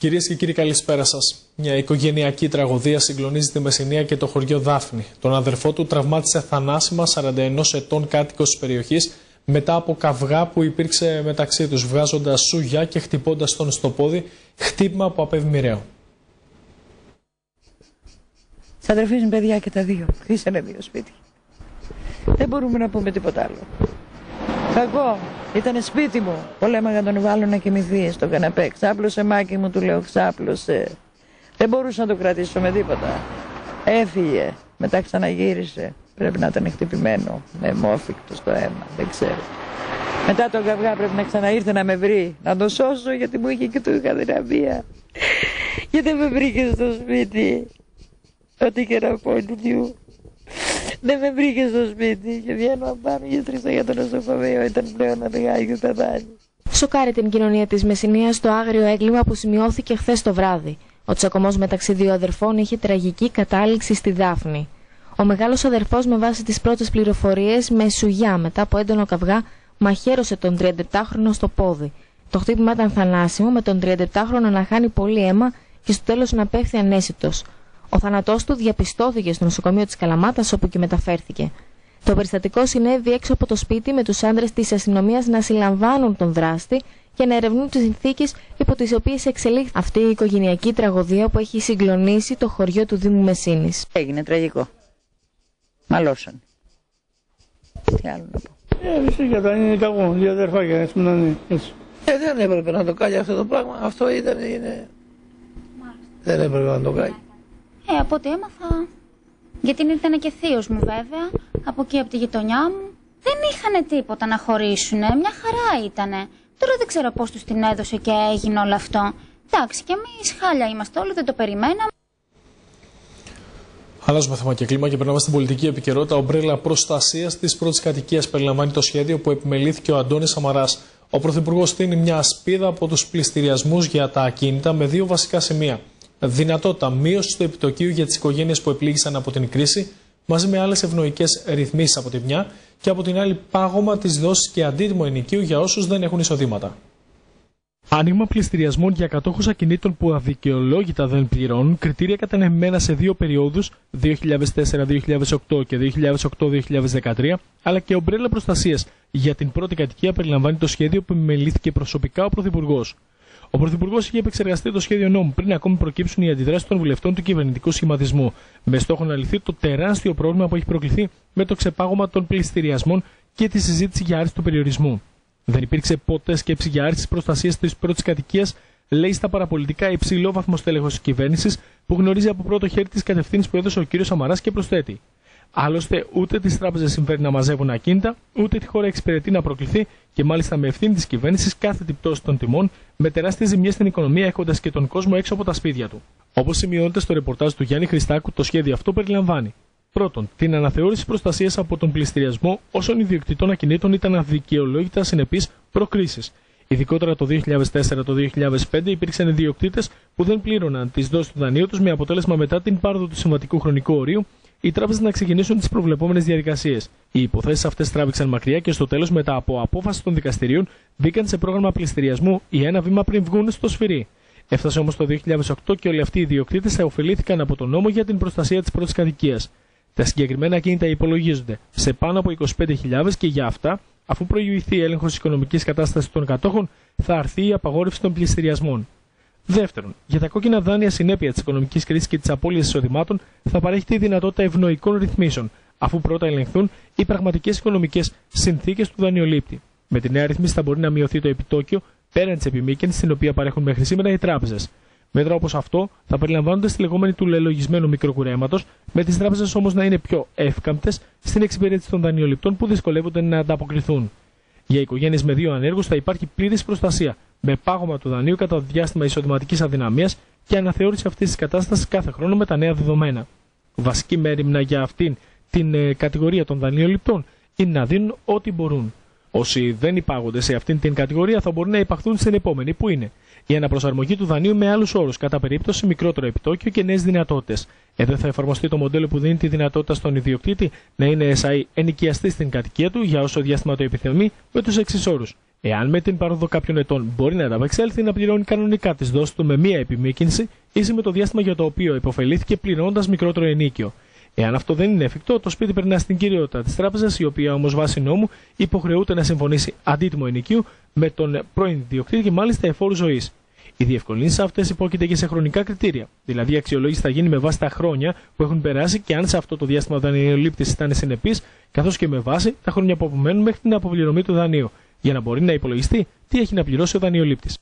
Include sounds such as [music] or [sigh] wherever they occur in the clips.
Κυρίες και κύριοι, καλησπέρα σας. Μια οικογενειακή τραγωδία συγκλονίζει τη Μεσσηνία και το χωριό Δάφνη. Τον αδερφό του τραυμάτισε θανάσιμα 41 ετών κάτοικος της περιοχής μετά από καυγά που υπήρξε μεταξύ τους, βγάζοντας σούγια και χτυπώντας τον στο πόδι, χτύπημα που απέβη μοιραίο. Σαν αδερφή μου παιδιά και τα δύο. Χτίσανε δύο σπίτι. Δεν μπορούμε να πούμε τίποτα άλλο. Κακό. Ήταν σπίτι μου. Πολέμαγα να τον βάλω να κοιμηθεί στο καναπέ. Ξάπλωσε μάκι μου, του λέω ξάπλωσε. Δεν μπορούσα να το κρατήσω με τίποτα. Έφυγε. Μετά ξαναγύρισε. Πρέπει να ήταν χτυπημένο. Με μόφικτο στο αίμα. Δεν ξέρω. Μετά τον καυγά πρέπει να ξαναήρθε να με βρει. Να το σώσω γιατί μου είχε και του είχα δυναμία. [laughs] Γιατί δεν με βρήκε στο σπίτι. Ό,τι και να πω, δεν με βρήκε στο σπίτι και βγαίνω πάνω γύστρισα για το νοσοκομείο. Ήταν πλέον αργά και πεθάνει. Σοκάρει την κοινωνία της Μεσσηνίας το άγριο έγκλημα που σημειώθηκε χθες το βράδυ. Ο τσακωμός μεταξύ δύο αδερφών είχε τραγική κατάληξη στη Δάφνη. Ο μεγάλος αδερφός, με βάση τις πρώτες πληροφορίες, με σουγιά μετά από έντονο καυγά, μαχαίρωσε τον 37χρονο στο πόδι. Το χτύπημα ήταν θανάσιμο, με τον 37χρονο να χάνει πολύ αίμα και στο τέλος να πέφτει ανέσυτο. Ο θάνατός του διαπιστώθηκε στο νοσοκομείο της Καλαμάτας, όπου και μεταφέρθηκε. Το περιστατικό συνέβη έξω από το σπίτι με τους άντρε της αστυνομίας να συλλαμβάνουν τον δράστη και να ερευνούν τις συνθήκες υπό τις οποίες εξελίχθηκε αυτή η οικογενειακή τραγωδία που έχει συγκλονίσει το χωριό του Δήμου Μεσίνης. Έγινε τραγικό. Μαλώσαν. Τι άλλο να πω. Ε, φυσικά τα είναι κακό. Δύο αδερφάκια έτσι να είναι έτσι. Ε, δεν έπρεπε να το κάνει αυτό το πράγμα. Αυτό ήταν. Είναι... Δεν έπρεπε να το κάνει. Ε, από ό,τι έμαθα. Γιατί ήταν και θείος μου βέβαια, από εκεί από τη γειτονιά μου. Δεν είχαν τίποτα να χωρίσουν, μια χαρά ήτανε. Τώρα δεν ξέρω πώς τους την έδωσε και έγινε όλο αυτό. Εντάξει, και εμείς χάλια είμαστε όλοι, δεν το περιμέναμε. Αλλάζουμε θέμα και κλίμα και περνάμε στην πολιτική επικαιρότητα. Ομπρέλα προστασίας της πρώτης κατοικίας περιλαμβάνει το σχέδιο που επιμελήθηκε ο Αντώνης Σαμαράς. Ο Πρωθυπουργός στείνει μια ασπίδα από τους πληστηριασμούς για τα ακίνητα με δύο βασικά σημεία δυνατότητα μείωσης του επιτοκίου για τις οικογένειες που επλήγησαν από την κρίση, μαζί με άλλες ευνοϊκές ρυθμίσεις από τη μια και από την άλλη πάγωμα της δόσης και αντίτιμο ενοικίου για όσους δεν έχουν εισοδήματα. Άνοιγμα πληστηριασμών για κατόχου ακινήτων που αδικαιολόγητα δεν πληρώνουν, κριτήρια κατανεμμένα σε δύο περιόδους, 2004-2008 και 2008-2013, αλλά και ομπρέλα προστασίας για την πρώτη κατοικία περιλαμβάνει το σχέδιο που μελήθηκε προσωπικά ο Πρωθυπουργός. Ο Πρωθυπουργός είχε επεξεργαστεί το σχέδιο νόμου πριν ακόμη προκύψουν οι αντιδράσεις των βουλευτών του κυβερνητικού σχηματισμού, με στόχο να λυθεί το τεράστιο πρόβλημα που έχει προκληθεί με το ξεπάγωμα των πληστηριασμών και τη συζήτηση για άρση του περιορισμού. Δεν υπήρξε ποτέ σκέψη για άρση της προστασίας της πρώτης κατοικίας, λέει στα παραπολιτικά υψηλό βαθμό στέλεχος της κυβέρνησης, που γνωρίζει από πρώτο χέρι τις κατευθύνσεις που έδωσε ο κ. Σαμαράς και προσθέτει. Άλλωστε, ούτε τις τράπεζες συμφέρει να μαζεύουν ακίνητα, ούτε τη χώρα εξυπηρετεί να προκληθεί και μάλιστα με ευθύνη της κυβέρνησης κάθε την πτώση των τιμών, με τεράστιες ζημιές στην οικονομία έχοντας και τον κόσμο έξω από τα σπίτια του. Όπως σημειώνεται στο ρεπορτάζ του Γιάννη Χριστάκου, το σχέδιο αυτό περιλαμβάνει Πρώτον, την αναθεώρηση προστασίας από τον πληστηριασμό όσων ιδιοκτητών ακινήτων ήταν αδικαιολόγητα συνεπείς προκρίσεις. Ειδικότερα το 2004-2005 υπήρξαν ιδιοκτήτες που δεν πλήρωναν τις δόσεις του δανείου τους με αποτέλεσμα μετά την πάροδο του συμβατικού χρονικού ορίου οι τράπεζες να ξεκινήσουν τις προβλεπόμενες διαδικασίες. Οι υποθέσεις αυτές τράβηξαν μακριά και στο τέλος, μετά από απόφαση των δικαστηρίων, μπήκαν σε πρόγραμμα πληστηριασμού ή ένα βήμα πριν βγουν στο σφυρί. Έφτασε όμως το 2008 και όλοι αυτοί οι ιδιοκτήτες ωφελήθηκαν από τον νόμο για την προστασία της πρώτης κατοικίας. Τα συγκεκριμένα κίνητα υπολογίζονται σε πάνω από 25.000 και για αυτά, αφού προηγηθεί έλεγχος τη οικονομικής κατάστασης των κατόχων, θα αρθεί η απαγόρευση των πληστηριασμών. Δεύτερον, για τα κόκκινα δάνεια συνέπεια της οικονομικής κρίσης και της απώλειας εισοδημάτων θα παρέχεται η δυνατότητα ευνοϊκών ρυθμίσεων, αφού πρώτα ελεγχθούν οι πραγματικές οικονομικές συνθήκες του δανειολήπτη. Με τη νέα ρυθμίση θα μπορεί να μειωθεί το επιτόκιο πέραν της επιμήκυνσης την οποία παρέχουν μέχρι σήμερα οι τράπεζες. Μέτρα όπω αυτό θα περιλαμβάνονται στη λεγόμενη του λελογισμένου μικροκουρέματος, με τις τράπεζες όμως να είναι πιο εύκαμπτες στην εξυπηρέτηση των δανειοληπτών που δυσκολεύονται να ανταποκριθούν. Για οικογένειες με δύο ανέργους θα υπάρχει πλήρης προστασία, με πάγωμα του δανείου κατά το διάστημα εισοδηματικής αδυναμίας και αναθεώρηση αυτής της κατάστασης κάθε χρόνο με τα νέα δεδομένα. Βασική μέρημνα για αυτήν την ε, κατηγορία των δανειοληπτών είναι να δίνουν ό,τι μπορούν. Όσοι δεν υπάγονται σε αυτήν την κατηγορία θα μπορούν να υπαχθούν στην επόμενη, που είναι η αναπροσαρμογή του δανείου με άλλους όρους, κατά περίπτωση μικρότερο επιτόκιο και νέες δυνατότητες. Εδώ θα εφαρμοστεί το μοντέλο που δίνει τη δυνατότητα στον ιδιοκτήτη να είναι SI ενοικιαστή στην κατοικία του για όσο διάστημα το επιθυμεί, με τους εξής όρους. Εάν με την πάροδο κάποιων ετών μπορεί να ανταπεξέλθει να πληρώνει κανονικά τις δόσεις του με μία επιμήκυνση, ίση με το διάστημα για το οποίο υποφελήθηκε πληρώνοντας μικρότερο ενίκιο. Εάν αυτό δεν είναι εφικτό, το σπίτι περνά στην κυριότητα της τράπεζας, η οποία όμως βάσει νόμου υποχρεούται να συμφωνήσει αντίτιμο ενοικίου με τον πρώην διοκτήτη και μάλιστα εφόρου ζωής. Οι διευκολύνσεις αυτές υπόκειται και σε χρονικά κριτήρια. Δηλαδή, η αξιολόγηση θα γίνει με βάση τα χρόνια που έχουν περάσει και αν σε αυτό το διάστημα ο δανειολήπτης ήταν συνεπής, καθώς και με βάση τα χρόνια που απομένουν μέχρι την αποπληρωμή του δανείου, για να μπορεί να υπολογιστεί τι έχει να πληρώσει ο δανειολήπτης.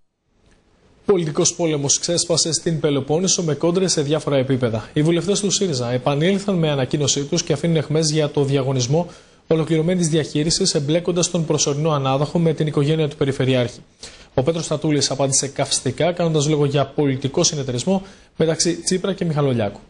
Πολιτικός πόλεμος ξέσπασε στην Πελοπόννησο με κόντρες σε διάφορα επίπεδα. Οι βουλευτές του ΣΥΡΙΖΑ επανήλθαν με ανακοίνωσή τους και αφήνουν εχμές για το διαγωνισμό ολοκληρωμένης διαχείρισης, εμπλέκοντας τον προσωρινό ανάδοχο με την οικογένεια του Περιφερειάρχη. Ο Πέτρος Τατούλη απάντησε καυστικά, κάνοντας λόγο για πολιτικό συνεταιρισμό μεταξύ Τσίπρα και Μιχαλολιάκου.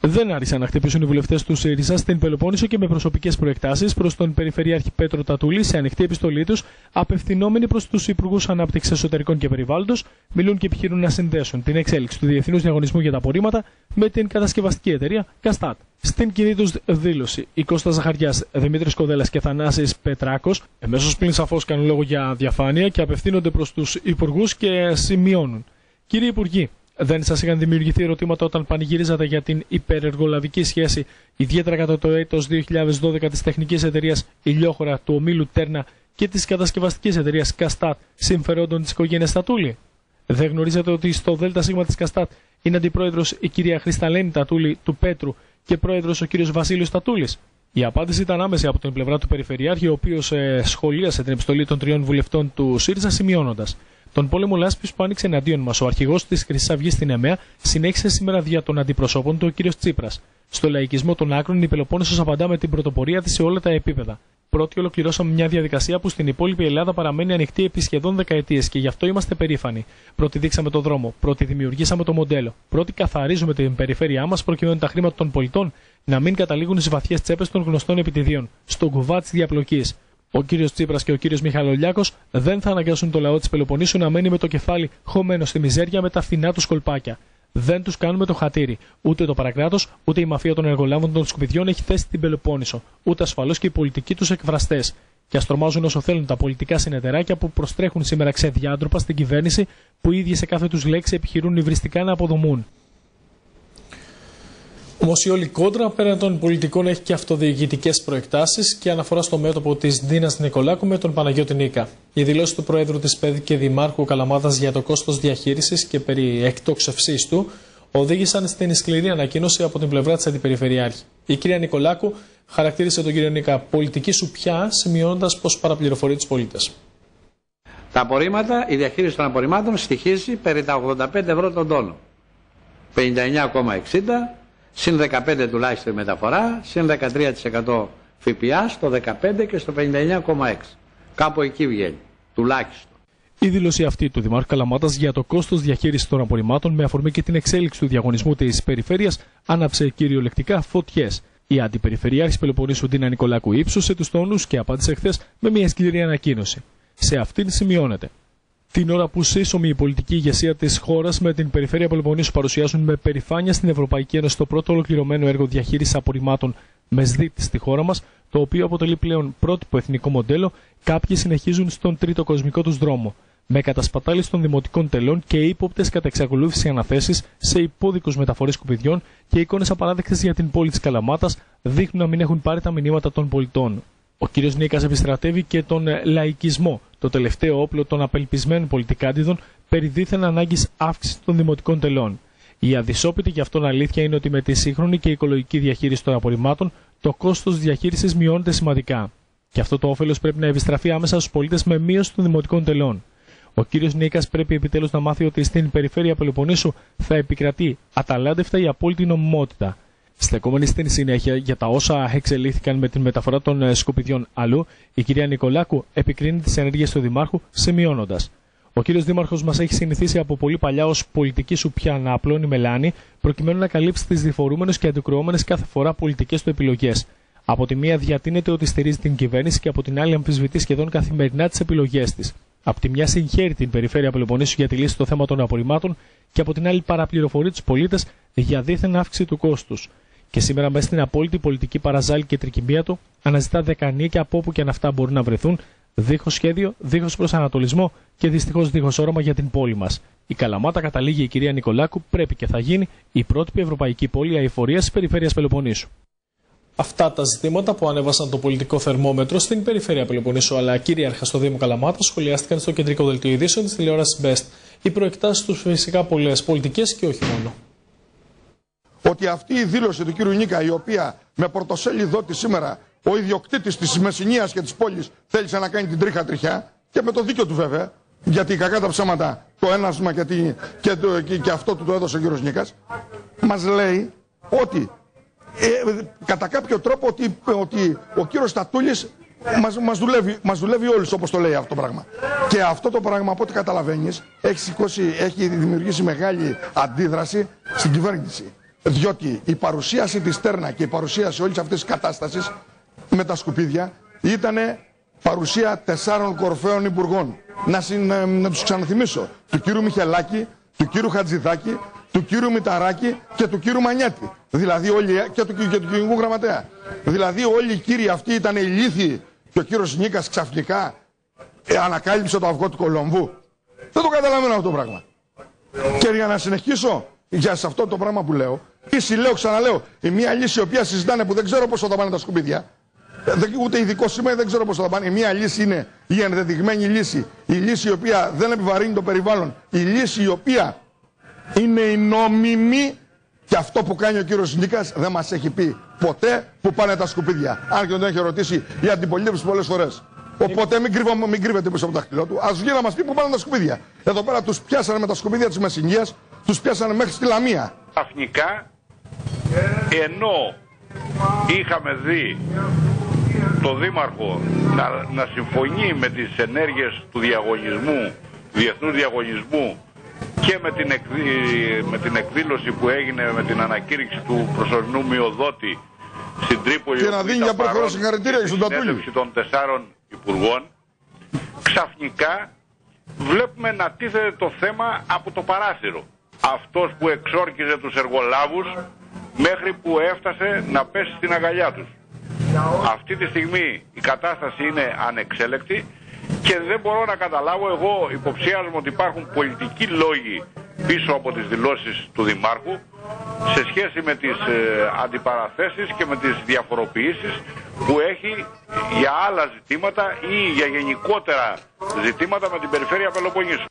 Δεν άρχισαν να χτυπήσουν οι βουλευτές τους ΣΥΡΙΖΑ στην Πελοπόννησο και με προσωπικές προεκτάσεις προς τον Περιφερειάρχη Πέτρο Τατούλη σε ανοιχτή επιστολή τους, απευθυνόμενοι προς τους Υπουργούς Ανάπτυξης Εσωτερικών και Περιβάλλοντος, μιλούν και επιχειρούν να συνδέσουν την εξέλιξη του Διεθνούς Διαγωνισμού για τα Απορρίμματα με την κατασκευαστική εταιρεία Καστάτ. Στην κοινή τους δήλωση, η Κώστα Ζαχαριάς, Δημήτρης Κοδέλας και Θανάσης Πετράκος, εμέσως πλην σαφώς κάνουν λόγο για διαφάνεια και απευθύνονται προς τους Υπουργούς και σημειώνουν. Κύριε Υπουργοί, δεν σας είχαν δημιουργηθεί ερωτήματα όταν πανηγυρίζατε για την υπερεργολαβική σχέση, ιδιαίτερα κατά το έτος 2012 της τεχνικής εταιρείας Ηλιόχωρα του ομίλου Τέρνα και της κατασκευαστικής εταιρείας Καστάτ συμφερόντων της οικογένειας Τατούλη. Δεν γνωρίζετε ότι στο ΔΣ της Καστάτ είναι αντιπρόεδρος η κυρία Χρυσταλένη Τατούλη του Πέτρου και πρόεδρος ο κύριος Βασίλειος Τατούλης. Η απάντηση ήταν άμεση από την πλευρά του Περιφερειάρχη, ο οποίος ε, σχολίασε την επιστολή των τριών βουλευτών του ΣΥΡΙΖΑ σημειώνοντας. Τον πόλεμο λάσπης που άνοιξε εναντίον μας, ο αρχηγός της Χρυσής Αυγής στην ΕΜΕΑ συνέχισε σήμερα δια των αντιπροσώπων του ο κ. Τσίπρας. Στο λαϊκισμό των άκρων, η Πελοπόννησος απαντά με την πρωτοπορία της σε όλα τα επίπεδα. Πρώτη, ολοκληρώσαμε μια διαδικασία που στην υπόλοιπη Ελλάδα παραμένει ανοιχτή επί σχεδόν δεκαετίες και γι' αυτό είμαστε περήφανοι. Πρώτη, δείξαμε το δρόμο. Πρώτη, δημιουργήσαμε το μοντέλο. Πρώτη, καθαρίζουμε την περιφέρειά μας προκειμένου τα χρήματα των πολιτών να μην καταλήγουν στις βαθιές τσέπες των γνωστών επιτιδίων, στον κουβά της διαπλοκής ο κύριος Τσίπρας και ο κύριος Μιχαλολιάκος δεν θα αναγκάσουν το λαό της Πελοποννήσου να μένει με το κεφάλι χωμένο στη μιζέρια με τα φθηνά του κολπάκια. Δεν τους κάνουμε το χατήρι. Ούτε το παρακράτος, ούτε η μαφία των εργολάβων των σκουπιδιών έχει θέσει την Πελοπόννησο. Ούτε ασφαλώς και οι πολιτικοί τους εκφραστέ. Και ας τρομάζουν όσο θέλουν τα πολιτικά συνεταιράκια που προστρέχουν σήμερα ξεδιάντροπα στην κυβέρνηση που οι ίδιοι σε κάθε τους λέξη επιχειρούν υβριστικά να αποδομούν. Όμω η όλη κόντρα πέραν των πολιτικών έχει και αυτοδιοικητικές προεκτάσεις και αναφορά στο μέτωπο της Δίνας Νικολάκου με τον Παναγιώτη Νίκα. Η δηλώση του Προέδρου της ΠΕΔ και Δημάρχου Καλαμάδας για το κόστος διαχείρισης και περί εκτόξευσής του οδήγησαν στην σκληρή ανακοίνωση από την πλευρά της Αντιπεριφερειάρχη. Η κυρία Νικολάκου χαρακτήρισε τον κύριο Νίκα πολιτική σου πια, σημειώνοντας πως παραπληροφορεί τους πολίτες. Τα απορρίμματα, η διαχείριση των απορριμμάτων στοιχίζει περί τα 85 ευρώ τον τόνο. 59,60 συν 15 τουλάχιστον μεταφορά, συν 13% ΦΠΑ στο 15 και στο 59,6. Κάπου εκεί βγαίνει, τουλάχιστον. Η δήλωση αυτή του Δημάρχου Καλαμάτας για το κόστος διαχείρισης των απορριμμάτων με αφορμή και την εξέλιξη του διαγωνισμού της περιφέρειας άναψε κυριολεκτικά φωτιές. Η Αντιπεριφερειάρχης Πελοποννήσου Ντίνα Νικολάκου ύψωσε τους τόνους και απάντησε χθες με μια σκληρή ανακοίνωση. Σε αυτήν σημειώνεται. Την ώρα που σύσσωμη η πολιτική ηγεσία της χώρας με την Περιφέρεια Πελοποννήσου παρουσιάζουν με περηφάνεια στην Ευρωπαϊκή Ένωση το πρώτο ολοκληρωμένο έργο διαχείρισης απορριμμάτων με ΣΔΙΤ στη χώρα μας, το οποίο αποτελεί πλέον πρότυπο εθνικό μοντέλο, κάποιοι συνεχίζουν στον τρίτο κοσμικό τους δρόμο. Με κατασπατάληση των δημοτικών τελών και ύποπτες κατά εξακολούθηση αναθέσεις σε υπόδικους μεταφορές σκουπιδιών και εικόνες απαράδεκτες για την πόλη της Καλαμάτας δείχνουν να μην έχουν πάρει τα μηνύματα των πολιτών. Ο κ. Νίκας επιστρατεύει και τον λαϊκισμό, το τελευταίο όπλο των απελπισμένων πολιτικάντιδων περί δίθεν ανάγκης αύξησης των δημοτικών τελών. Η αδυσόπιτη γι' αυτόν αλήθεια είναι ότι με τη σύγχρονη και οικολογική διαχείριση των απορριμμάτων το κόστος διαχείρισης μειώνεται σημαντικά. Και αυτό το όφελος πρέπει να επιστραφεί άμεσα στους πολίτες με μείωση των δημοτικών τελών. Ο κ. Νίκας πρέπει επιτέλους να μάθει ότι στην περιφέρεια Πελοποννήσου θα επικρατεί αταλάντευτα η απόλυτη νομιμότητα. Στεκόμενη στην συνέχεια για τα όσα εξελίχθηκαν με την μεταφορά των ε, σκουπιδιών αλλού, η κυρία Νικολάκου επικρίνει τις ενέργειες του Δημάρχου, σημειώνοντας. Ο κύριος Δήμαρχος μας έχει συνηθίσει από πολύ παλιά ως πολιτική σου πια να απλώνει μελάνη, προκειμένου να καλύψει τις διφορούμενες και αντικρουόμενες κάθε φορά πολιτικές του επιλογές. Από τη μία διατείνεται ότι στηρίζει την κυβέρνηση και από την άλλη αμφισβητεί σχεδόν καθημερινά τις επιλογές της. Από τη μια συγχαίρει την περιφέρεια Πελοποννήσου για τη λύση στο θέμα των απορριμμάτων και από την άλλη παραπληροφορεί τους πολίτες για δίθεν αύξηση του κόστους. Και σήμερα, μέσα στην απόλυτη πολιτική παραζάλη και τρικυμία του, αναζητά δεκανία από όπου και αν αυτά μπορούν να βρεθούν, δίχως σχέδιο, δίχως προσανατολισμό και δυστυχώς δίχως όραμα για την πόλη μας. Η Καλαμάτα, καταλήγει η κυρία Νικολάκου, πρέπει και θα γίνει η πρώτη ευρωπαϊκή πόλη αηφορίας της περιφέρειας Πελοποννήσου. Αυτά τα ζητήματα που ανέβασαν το πολιτικό θερμόμετρο στην περιφέρεια Πελοποννήσου αλλά κυρίαρχα στο Δήμο Καλαμάτα σχολιάστηκαν στο κεντρικό δελτίο ειδήσεων της τηλεόρασης Best. Οι προεκτάσεις τους φυσικά πολλές πολιτικές και όχι μόνο. Ότι αυτή η δήλωση του κύριου Νίκα, η οποία με πρωτοσέλιδό τη σήμερα ο ιδιοκτήτης της Μεσσηνίας και της πόλης θέλησε να κάνει την τρίχα τριχιά, και με το δίκιο του βέβαια, γιατί κακά τα ψέματα, το ένασμα και, και, και, και αυτό του το έδωσε ο κύριος Νίκας, μας λέει ότι ε, κατά κάποιο τρόπο ότι, ότι ο κύριος Στατούλης μας, μας, δουλεύει, μας δουλεύει όλους όπως το λέει αυτό το πράγμα. Και αυτό το πράγμα από ό,τι καταλαβαίνεις έχει, σηκώσει, έχει δημιουργήσει μεγάλη αντίδραση στην κυβέρνηση. Διότι η παρουσίαση της Τέρνα και η παρουσίαση όλης αυτής της κατάστασης με τα σκουπίδια ήταν παρουσία τεσσάρων κορφαίων υπουργών. Να, να, να τους ξαναθυμίσω. Του κύριου Μιχελάκη, του κύριου Χατζηδάκη, του κύριου Μηταράκη και του κύριου Μανιέτη. Δηλαδή όλοι, και του, και του κοινωνικού γραμματέα. Δηλαδή όλοι οι κύριοι αυτοί ήταν ηλίθιοι και ο κύριος Νίκας ξαφνικά ε, ανακάλυψε το αυγό του Κολομβού. Δεν το καταλαβαίνω αυτό το πράγμα. Και για να συνεχίσω για σε αυτό το πράγμα που λέω, λύση λέω, ξαναλέω, η μία λύση η οποία συζητάνε που δεν ξέρω πώς θα πάνε τα σκουπίδια, ε, ούτε ειδικό σήμερα δεν ξέρω πώς θα πάνε. Η μία λύση είναι η ενδεδειγμένη λύση, η λύση η οποία δεν επιβαρύνει το περιβάλλον, η λύση η οποία είναι η νόμιμη και αυτό που κάνει ο κύριος Νίκας δεν μας έχει πει ποτέ που πάνε τα σκουπίδια. Αν και τον έχει ρωτήσει για την πολίτευση πολλές φορές. Οπότε μην, κρύβω, μην κρύβεται πίσω από το δάχτυλό του. Ας βγει να μας πει που πάνε τα σκουπίδια. Εδώ πέρα τους πιάσανε με τα σκουπίδια της Μεσσηνίας, τους πιάσανε μέχρι στη Λαμία. Αφνικά, ενώ είχαμε δει το Δήμαρχο να, να συμφωνεί με τις ενέργειες του διαγωνισμού, διεθνούς διαγωνισμού και με την, με την εκδήλωση που έγινε με την ανακήρυξη του προσωρινού μειοδότη στην Τρίπολη και να δίνει για πρώτη φορά συγχαρητήρια στον Τατούλη των τεσσάρων υπουργών ξαφνικά βλέπουμε να τίθεται το θέμα από το παράθυρο αυτός που εξόρκιζε τους εργολάβους μέχρι που έφτασε να πέσει στην αγκαλιά τους αυτή τη στιγμή η κατάσταση είναι ανεξέλεκτη και δεν μπορώ να καταλάβω, εγώ υποψιάζομαι ότι υπάρχουν πολιτικοί λόγοι πίσω από τις δηλώσεις του Δημάρχου σε σχέση με τις ε, αντιπαραθέσεις και με τις διαφοροποιήσεις που έχει για άλλα ζητήματα ή για γενικότερα ζητήματα με την περιφέρεια Πελοποννήσου.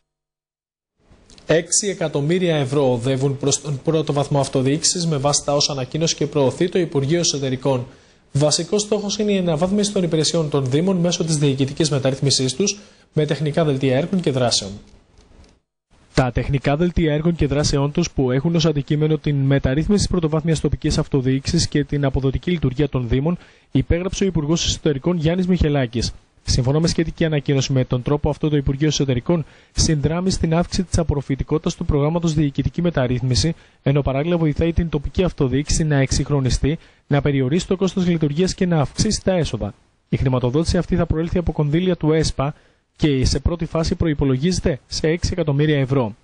6 εκατομμύρια ευρώ οδεύουν προς τον πρώτο βαθμό αυτοδιοίκησης με βάση τα όσα ανακοίνωσε και προωθεί το Υπουργείο Εσωτερικών. Βασικός στόχος είναι η αναβάθμιση των υπηρεσιών των Δήμων μέσω της διοικητικής μεταρρύθμισή τους με τεχνικά δελτία έργων και δράσεων. Τα τεχνικά δελτία έργων και δράσεών τους που έχουν ως αντικείμενο την μεταρρύθμιση της πρωτοβάθμιας τοπικής αυτοδιοίκησης και την αποδοτική λειτουργία των Δήμων, υπέγραψε ο Υπουργός Εσωτερικών Γιάννης Μιχελάκης. Σύμφωνα με σχετική ανακοίνωση, με τον τρόπο αυτό το Υπουργείο Εσωτερικών συνδράμει στην αύξηση της απορροφητικότητας του προγράμματος Διοικητική Μεταρρύθμιση, ενώ παράλληλα βοηθάει την τοπική αυτοδιοίκηση να εξυγχρονιστεί, να περιορίσει το κόστος λειτουργίας και να αυξήσει τα έσοδα. Η χρηματοδότηση αυτή θα προέλθει από κονδύλια του ΕΣΠΑ και σε πρώτη φάση προπολογίζεται σε 6 εκατομμύρια ευρώ.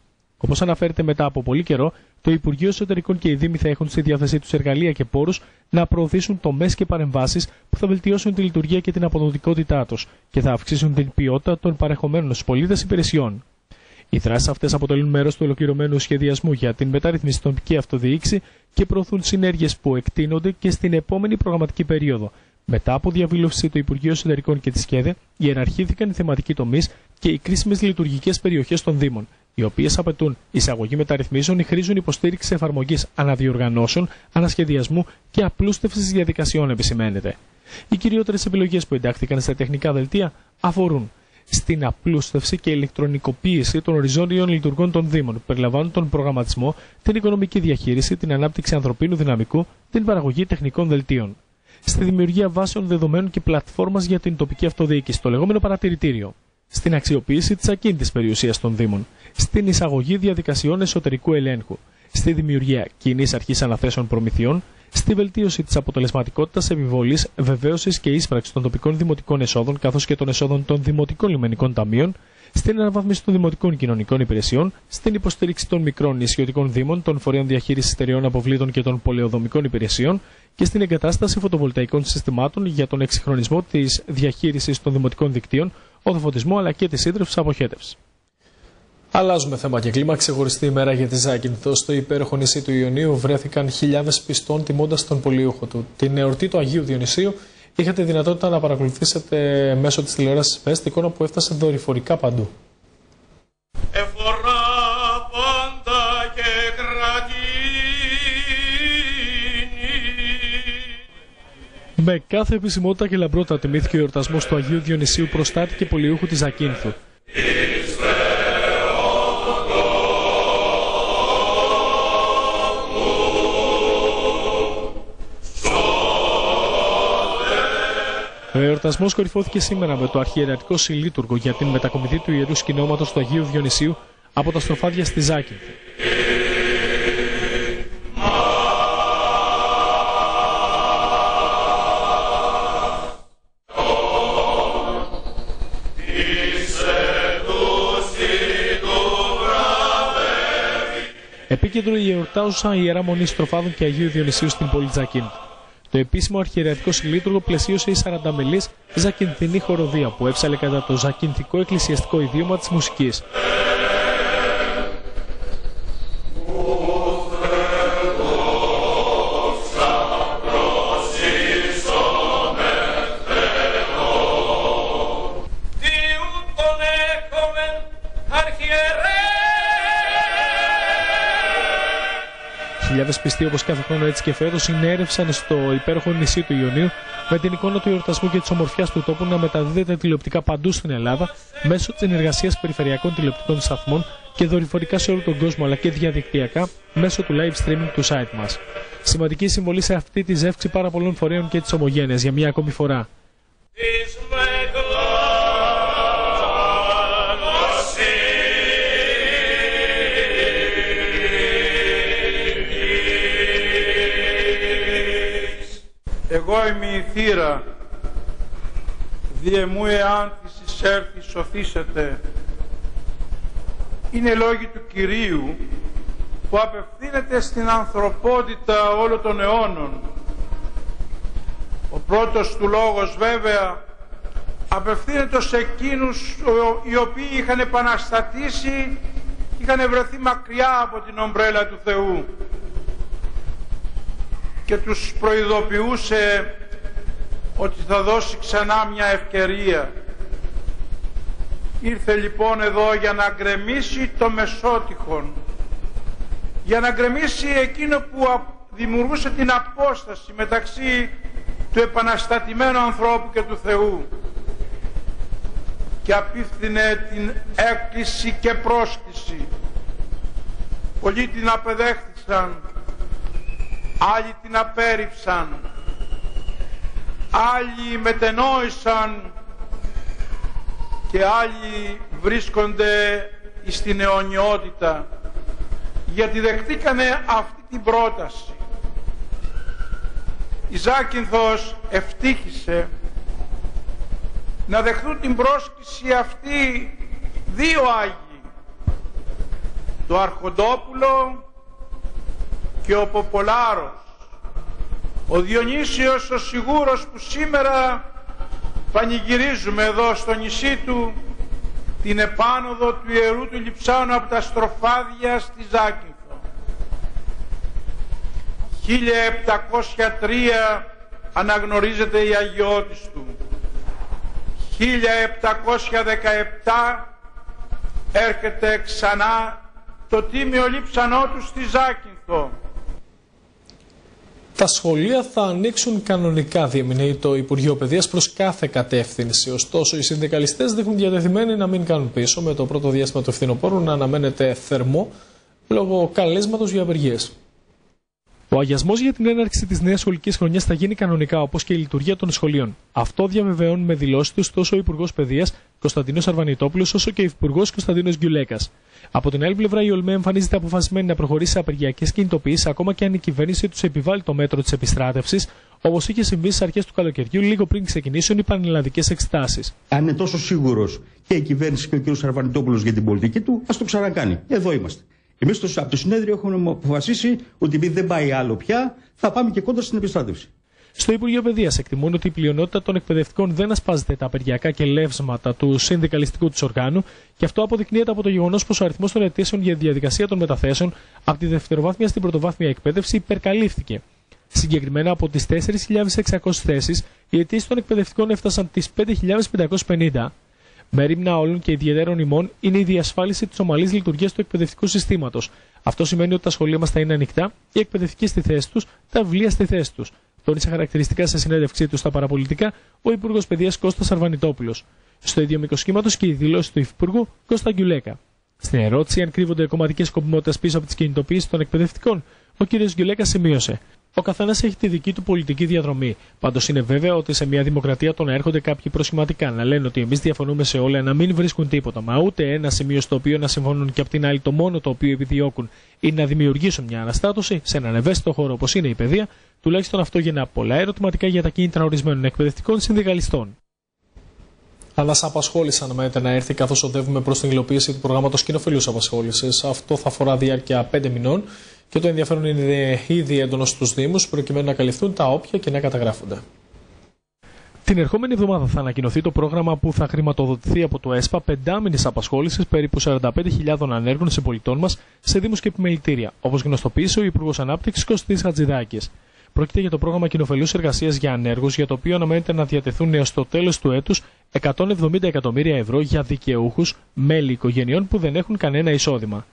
Όπως αναφέρεται μετά από πολύ καιρό, το Υπουργείο Εσωτερικών και οι Δήμοι θα έχουν στη διάθεσή τους εργαλεία και πόρους να προωθήσουν τομές και παρεμβάσεις που θα βελτιώσουν τη λειτουργία και την αποδοτικότητά τους και θα αυξήσουν την ποιότητα των παρεχομένων στους πολίτες υπηρεσιών. Οι δράσεις αυτές αποτελούν μέρος του ολοκληρωμένου σχεδιασμού για την μεταρρύθμιση τοπική αυτοδιοίκηση και προωθούν συνέργειες που εκτείνονται και στην επόμενη προγραμματική περίοδο. Μετά από διαβίλωση του Υπουργείου Εσωτερικών και της ΣΚΕΔΕ, ιεραρχήθηκαν οι θεματικοί τομείς και οι κρίσιμες λειτουργικές περιοχές των Δήμων, οι οποίες απαιτούν εισαγωγή μεταρρυθμίσεων ή χρήζουν υποστήριξη εφαρμογής αναδιοργανώσεων, ανασχεδιασμού και απλούστευσης διαδικασιών, επισημαίνεται. Οι κυριότερες επιλογές που εντάχθηκαν στα τεχνικά δελτία αφορούν στην απλούστευση και ηλεκτρονικοποίηση των οριζόντιων λειτουργών των Δήμων, που περιλαμβάνουν τον προγραμματισμό, την οικονομική διαχείριση, την ανάπτυξη ανθρωπίνου δυναμικού, την παραγωγή τεχνικών δελτίων. Στη δημιουργία βάσεων δεδομένων και πλατφόρμας για την τοπική αυτοδιοίκηση, το λεγόμενο παρατηρητήριο. Στην αξιοποίηση της ακίνητης περιουσίας των Δήμων στην εισαγωγή διαδικασιών εσωτερικού ελέγχου, στη δημιουργία κοινής αρχής αναθέσεων προμηθειών, στη βελτίωση της αποτελεσματικότητας επιβολής, βεβαίωσης και ίσπραξης των τοπικών δημοτικών εσόδων καθώς και των εσόδων των δημοτικών λιμενικών ταμείων, στην αναβάθμιση των δημοτικών κοινωνικών υπηρεσιών, στην υποστήριξη των μικρών νησιωτικών δήμων, των φορέων διαχείρισης εταιριών αποβλήτων και των πολεοδομικών υπηρεσιών και στην εγκατάσταση φωτοβολταϊκών συστημάτων για τον εξυγχρονισμό της διαχείρισης των δημοτικών δικτύων, οδοφωτισμό αλλά και τη ίδρυυση αποχέτευση. Αλλάζουμε θέμα και κλίμα. Ξεχωριστή ημέρα για τη Ζάκυνθο. Στο υπέροχο νησί του Ιωνίου βρέθηκαν χιλιάδες πιστών τιμώντας τον πολιούχο του. Την εορτή του Αγίου Διονυσίου είχατε δυνατότητα να παρακολουθήσετε μέσω της τηλεόρασης ΒΕΣ εικόνα που έφτασε δορυφορικά παντού. Με κάθε επισημότητα και λαμπρότητα τιμήθηκε ο εορτασμός του Αγίου Διονυσίου προστάτη και πολιούχου της Ζακίνθου. Ο εορτασμός κορυφώθηκε σήμερα με το αρχιερατικό συλλήτουργο για την μετακομιδή του ιερού σκηνώματος του Αγίου Διονυσίου από τα στροφάδια στη Ζάκη. Επίκεντρο η εορτάζουσα ιερά μονή στροφάδων και Αγίου Διονυσίου στην πόλη Τζακίν. Το επίσημο αρχιερεατικό συλλήτουργο πλαισίωσε η 40 μελής Ζακυνθινή χοροδία που έψαλε κατά το Ζακυνθικό εκκλησιαστικό ιδίωμα της μουσικής. Πιστοί όπως κάθε χρόνο έτσι και φέτος συνέρευσαν στο υπέροχο νησί του Ιωνίου με την εικόνα του εορτασμού και της ομορφιάς του τόπου να μεταδίδεται τηλεοπτικά παντού στην Ελλάδα μέσω της συνεργασίας περιφερειακών τηλεοπτικών σταθμών και δορυφορικά σε όλο τον κόσμο αλλά και διαδικτυακά μέσω του live streaming του site μας. Σημαντική συμβολή σε αυτή τη ζεύξη πάρα πολλών φορέων και της ομογένειας για μια ακόμη φορά. Εγώ είμαι η θύρα, διεμού εάν της εισέρθει σωθήσετε. Είναι λόγοι του Κυρίου που απευθύνεται στην ανθρωπότητα όλων των αιώνων. Ο πρώτος του λόγος βέβαια απευθύνεται σε εκείνους οι οποίοι είχαν επαναστατήσει και είχαν βρεθεί μακριά από την ομπρέλα του Θεού και τους προειδοποιούσε ότι θα δώσει ξανά μια ευκαιρία. Ήρθε λοιπόν εδώ για να γκρεμίσει το μεσότυχον, για να γκρεμίσει εκείνο που δημιουργούσε την απόσταση μεταξύ του επαναστατημένου ανθρώπου και του Θεού και απίφθινε την έκκληση και πρόσκληση. Πολλοί την απεδέχθησαν άλλοι την απέρριψαν, άλλοι μετενόησαν. Και άλλοι βρίσκονται στην αιωνιότητα. Γιατί δεχτήκανε αυτή την πρόταση. Η Ζάκυνθος ευτύχησε να δεχθούν την πρόσκληση αυτή δύο Άγιοι, το Αρχοντόπουλο και ο Ποπολάρος, ο Διονύσιος ο Σιγούρος που σήμερα πανηγυρίζουμε εδώ στο νησί του την επάνωδο του Ιερού του Λιψάνου από τα στροφάδια στη Ζάκυνθο. 1703 αναγνωρίζεται η αγιώτης του. 1717 έρχεται ξανά το τίμιο λείψανό του στη Ζάκυνθο. Τα σχολεία θα ανοίξουν κανονικά, διεμηνύει το Υπουργείο Παιδείας προς κάθε κατεύθυνση. Ωστόσο, οι συνδικαλιστές δείχνουν διατεθειμένοι να μην κάνουν πίσω, με το πρώτο διάστημα του ευθυνοπόρου να αναμένεται θερμό λόγω καλέσματος για απεργίες. Ο αγιασμός για την έναρξη της νέας σχολικής χρονιάς θα γίνει κανονικά όπως και η λειτουργία των σχολείων. Αυτό διαβεβαιώνουν με δηλώσεις τους τόσο ο Υπουργός Παιδείας Κωνσταντίνος Αρβανιτόπουλος όσο και ο Υπουργός Κωνσταντίνος Γκιουλέκα. Από την άλλη πλευρά, η ΟΛΜΕ εμφανίζεται αποφασισμένη να προχωρήσει σε απεργιακές κινητοποιήσεις ακόμα και αν η κυβέρνηση τους επιβάλλει το μέτρο της επιστράτευσης, όπως είχε συμβεί στις αρχές του καλοκαιριού, λίγο πριν ξεκινήσουν οι πανελλαδικές εξετάσει. Αν είναι τόσο σίγουρος και η κυβέρνηση και ο κ. Αρβανιτόπουλος για την πολιτική του, ας το ξανακάνει. Εδώ είμαστε. Εμείς από το συνέδριο έχουμε αποφασίσει ότι επειδή δεν πάει άλλο πια, θα πάμε και κοντά στην επιστράτευση. Στο Υπουργείο Παιδείας εκτιμούν ότι η πλειονότητα των εκπαιδευτικών δεν ασπάζεται τα απεργιακά και λεύσματα του συνδικαλιστικού τους οργάνου και αυτό αποδεικνύεται από το γεγονός πως ο αριθμός των αιτήσεων για τη διαδικασία των μεταθέσεων από τη δευτεροβάθμια στην πρωτοβάθμια εκπαίδευση υπερκαλύφθηκε. Συγκεκριμένα από τις 4.600 θέσεις, οι αιτήσεις των εκπαιδευτικών έφτασαν τις 5.550. Μέρημνα όλων και ιδιαίτερων ημών είναι η διασφάλιση της ομαλής λειτουργίας του εκπαιδευτικού συστήματος. Αυτό σημαίνει ότι τα σχολεία μας θα είναι ανοιχτά, οι εκπαιδευτικοί στη θέση τους, τα βιβλία στη θέση τους. Τόνισε χαρακτηριστικά σε συνέντευξή του στα παραπολιτικά ο Υπουργός Παιδείας Κώστας Αρβανιτόπουλος. Στο ίδιο μήκος κύματο και η δηλώση του Υφυπουργού Κώστα Γκιουλέκα. Στην ερώτηση αν κρύβονται κομματικές σκοπιμότητες πίσω από τις κινητοποιήσει των εκπαιδευτικών, ο κ. Γκιουλέκα σημείωσε. Ο καθένας έχει τη δική του πολιτική διαδρομή. Πάντως είναι βέβαιο ότι σε μια δημοκρατία το να έρχονται κάποιοι προσχηματικά να λένε ότι εμείς διαφωνούμε σε όλα, να μην βρίσκουν τίποτα, μα ούτε ένα σημείο στο οποίο να συμφωνούν και απ' την άλλη το μόνο το οποίο επιδιώκουν είναι να δημιουργήσουν μια αναστάτωση σε έναν ευαίσθητο χώρο όπως είναι η παιδεία, τουλάχιστον αυτό γεννά πολλά ερωτηματικά για τα κίνητρα ορισμένων εκπαιδευτικών συνδικαλιστών. Αλλά σε απασχόληση αναμένεται να έρθει καθώς οδεύουμε προς την υλοποίηση του προγράμματος κοινοφιλούς απασχόλησης. Αυτό θα αφορά διάρκεια 5 μηνών και το ενδιαφέρον είναι ήδη έντονος στους Δήμους προκειμένου να καλυφθούν τα όποια και να καταγράφονται. Την ερχόμενη εβδομάδα θα ανακοινωθεί το πρόγραμμα που θα χρηματοδοτηθεί από το ΕΣΠΑ πεντάμινης απασχόλησης περίπου 45.000 ανέργων συμπολιτών μας σε Δήμους και επιμελητήρια, όπως γνωστοποίησε ο Υπουργός Ανάπτυξης Κωστής Χατζηδάκης. Πρόκειται για το πρόγραμμα κοινοφελούς εργασίας για ανέργους, για το οποίο αναμένεται να διατεθούν έως το τέλος του έτους 170 εκατομμύρια ευρώ για δικαιούχους μέλη οικογενειών που δεν έχουν κανένα εισόδημα.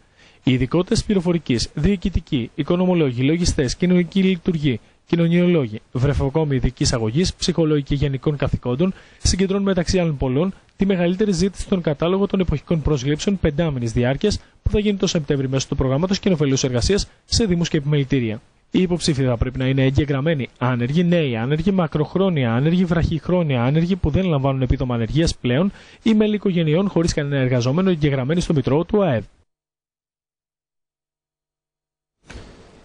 Οι ειδικότητες πληροφορικής, διοικητικοί, οικονομολόγοι, λογιστές, κοινωνικοί λειτουργοί, κοινωνιολόγοι, βρεφοκόμοι ειδικής αγωγής, ψυχολόγοι και γενικών καθηκόντων συγκεντρώνουν μεταξύ άλλων πολλών τη μεγαλύτερη ζήτηση στον κατάλογο των εποχικών προσλήψεων πεντάμινης διάρκειας που θα γίνει το Σεπτέμβρη μέσω του προγράμματος κοινοφελούς εργασίας σε Δήμους και επιμελητήρια. Οι υποψήφοι θα πρέπει να είναι εγγεγραμμένοι άνεργοι, νέοι άνεργοι, μακροχρόνια άνεργοι, βραχυχρόνια άνεργοι που δεν λαμβάνουν επίδομα ανεργίας πλέον ή μέλη οικογενειών χωρίς κανένα εργαζόμενο εγγεγραμμένοι στο Μητρό του ΑΕΔ.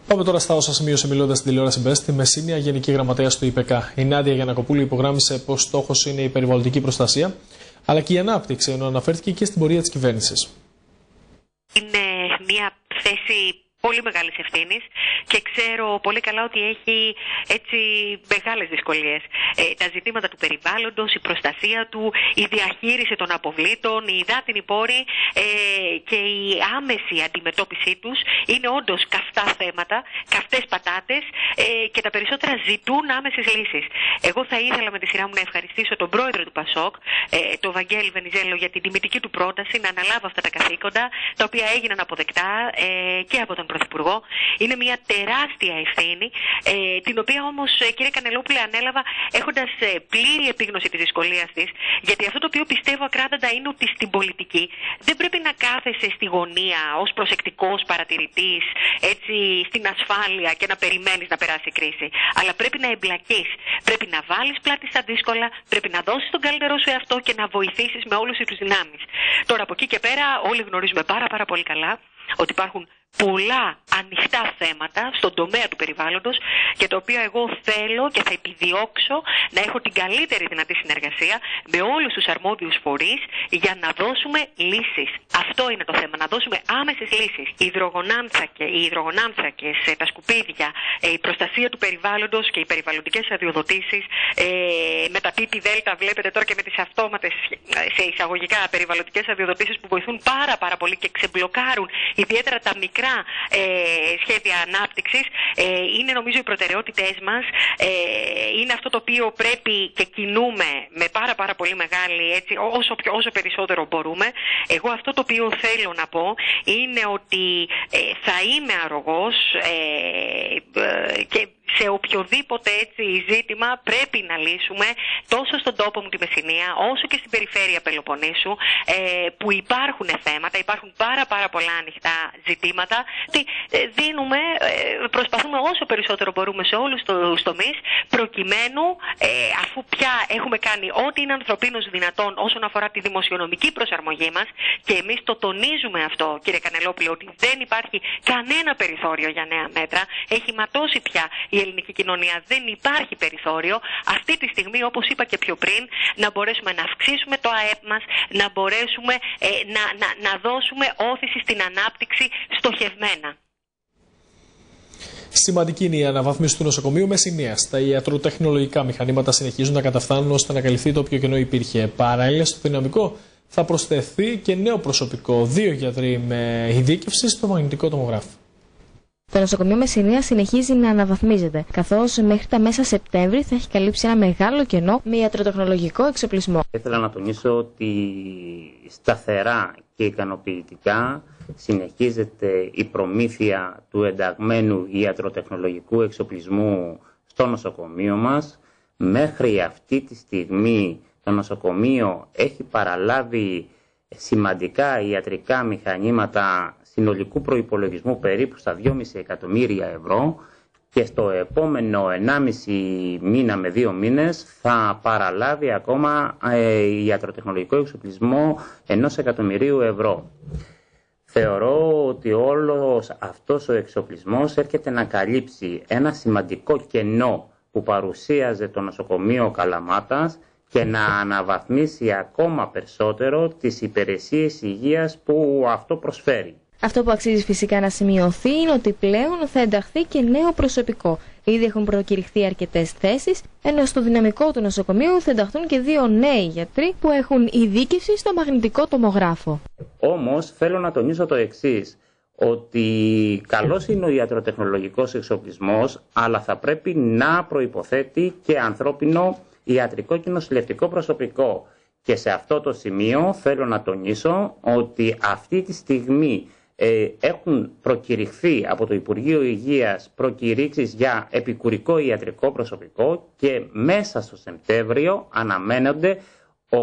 Πάμε τώρα στα όσα σημείωσε μιλώντας στην τηλεόραση Μπέστ, τη Μεσίνια Γενική Γραμματέας του ΙΠΚ. Η Νάντια Γιανακοπούλου υπογράμμισε πως στόχος είναι η περιβαλλοντική προστασία, αλλά και η ανάπτυξη, ενώ αναφέρθηκε και στην πορεία της κυβέρνησης. Είναι μια θέση πολύ μεγάλης ευθύνης και ξέρω πολύ καλά ότι έχει έτσι μεγάλες δυσκολίες. Ε, τα ζητήματα του περιβάλλοντος, η προστασία του, η διαχείριση των αποβλήτων, η υδάτινη πόρη ε, και η άμεση αντιμετώπιση τους είναι όντως καυτά θέματα, καυτές πατάτες ε, και τα περισσότερα ζητούν άμεσες λύσεις. Εγώ θα ήθελα με τη σειρά μου να ευχαριστήσω τον πρόεδρο του Πασόκ, ε, τον Βαγγέλη Βενιζέλο, για την τιμητική του πρόταση να αναλάβω αυτά τα καθήκοντα, τα οποία έγιναν αποδεκτά ε, και από τον Πρωθυπουργό. Είναι μια τεράστια ευθύνη, ε, την οποία όμως, ε, κύριε Κανελόπουλε, ανέλαβα έχοντας ε, πλήρη επίγνωση της δυσκολίας της, γιατί αυτό το οποίο πιστεύω ακράδαντα είναι ότι στην πολιτική δεν πρέπει να κάθεσαι στη γωνία ως προσεκτικός παρατηρητής, έτσι στην ασφάλεια και να περιμένεις να περάσει η κρίση. Αλλά πρέπει να εμπλακείς. Πρέπει να βάλεις πλάτη στα δύσκολα, πρέπει να δώσεις τον καλύτερό σου εαυτό και να βοηθήσεις με όλους τους δυνάμεις. Τώρα από εκεί και πέρα, όλοι γνωρίζουμε πάρα, πάρα πολύ καλά ότι υπάρχουν πολλά ανοιχτά θέματα στον τομέα του περιβάλλοντος και τα οποία εγώ θέλω και θα επιδιώξω να έχω την καλύτερη δυνατή συνεργασία με όλους τους αρμόδιους φορείς για να δώσουμε λύσεις. Αυτό είναι το θέμα, να δώσουμε άμεσες λύσεις. Οι υδρογονάνθρακες, οι υδρογονάνθρακες ε, τα σκουπίδια, ε, η προστασία του περιβάλλοντος και οι περιβαλλοντικές αδειοδοτήσεις ε, με τα πίπη δέλτα βλέπετε τώρα και με τις αυτόματες σε εισαγωγικά περιβαλλοντικές αδειοδοτήσεις που βοηθούν πάρα πάρα πολύ και ξεμπλοκάρουν ιδιαίτερα τα μικρά ε, σχέδια ανάπτυξης ε, είναι νομίζω οι προτεραιότητές μας. Ε, είναι αυτό το οποίο πρέπει και κινούμε με πάρα πάρα πολύ μεγάλη έτσι, όσο, όσο περισσότερο μπορούμε. Εγώ αυτό το οποίο θέλω να πω είναι ότι ε, θα είμαι αρρωγός ε, και σε οποιοδήποτε έτσι ζήτημα πρέπει να λύσουμε τόσο στον τόπο μου τη Μεσσηνία όσο και στην περιφέρεια Πελοποννήσου ε, που υπάρχουν θέματα, υπάρχουν πάρα πάρα πολλά ανοιχτά ζητήματα ότι ε, δίνουμε, ε, προσπαθούμε όσο περισσότερο μπορούμε σε όλους τους τομείς προκειμένου ε, αφού πια έχουμε κάνει ό,τι είναι ανθρωπίνως δυνατόν όσον αφορά τη δημοσιονομική προσαρμογή μας και εμείς το τονίζουμε αυτό κύριε Κανελόπουλο ότι δεν υπάρχει κανένα περιθώριο για νέα μέτρα, έχει ματώσει πια η ελληνική κοινωνία, δεν υπάρχει περιθώριο αυτή τη στιγμή όπως είπα και πιο πριν να μπορέσουμε να αυξήσουμε το ΑΕΠ μας, να μπορέσουμε ε, να, να, να δώσουμε όθηση στην ανάπτυξη στοχευμένα. Σημαντική είναι η αναβάθμιση του νοσοκομείου Μεσσηνία. Τα ιατροτεχνολογικά μηχανήματα συνεχίζουν να καταφθάνουν ώστε να καλυφθεί το όποιο κενό υπήρχε. Παράλληλα, στο δυναμικό θα προσθεθεί και νέο προσωπικό. Δύο γιατροί με ειδίκευση στο μαγνητικό τομογράφο. Το νοσοκομείο Μεσσηνία συνεχίζει να αναβαθμίζεται, καθώς μέχρι τα μέσα Σεπτέμβρη θα έχει καλύψει ένα μεγάλο κενό με ιατροτεχνολογικό εξοπλισμό. Ήθελα να τονίσω ότι σταθερά και ικανοποιητικά συνεχίζεται η προμήθεια του ενταγμένου ιατροτεχνολογικού εξοπλισμού στο νοσοκομείο μας. Μέχρι αυτή τη στιγμή το νοσοκομείο έχει παραλάβει σημαντικά ιατρικά μηχανήματα συνολικού προϋπολογισμού περίπου στα 2,5 εκατομμύρια ευρώ και στο επόμενο 1,5 μήνα με 2 μήνες θα παραλάβει ακόμα ε, ιατροτεχνολογικό εξοπλισμό 1 εκατομμυρίου ευρώ. Θεωρώ ότι όλος αυτός ο εξοπλισμός έρχεται να καλύψει ένα σημαντικό κενό που παρουσίαζε το νοσοκομείο Καλαμάτας και να αναβαθμίσει ακόμα περισσότερο τις υπηρεσίες υγείας που αυτό προσφέρει. Αυτό που αξίζει φυσικά να σημειωθεί είναι ότι πλέον θα ενταχθεί και νέο προσωπικό. Ήδη έχουν προκηρυχθεί αρκετές θέσεις, ενώ στο δυναμικό του νοσοκομείου θα ενταχθούν και δύο νέοι γιατροί που έχουν ειδίκευση στο μαγνητικό τομογράφο. Όμως θέλω να τονίσω το εξής ότι καλός είναι ο ιατροτεχνολογικός εξοπλισμός, αλλά θα πρέπει να προϋποθέτει και ανθρώπινο ιατρικό και νοσηλευτικό προσωπικό. Και σε αυτό το σημείο θέλω να τονίσω ότι αυτή τη στιγμή ε, έχουν προκηρυχθεί από το Υπουργείο Υγείας προκηρύξεις για επικουρικό ιατρικό προσωπικό και μέσα στο Σεπτέμβριο αναμένονται 8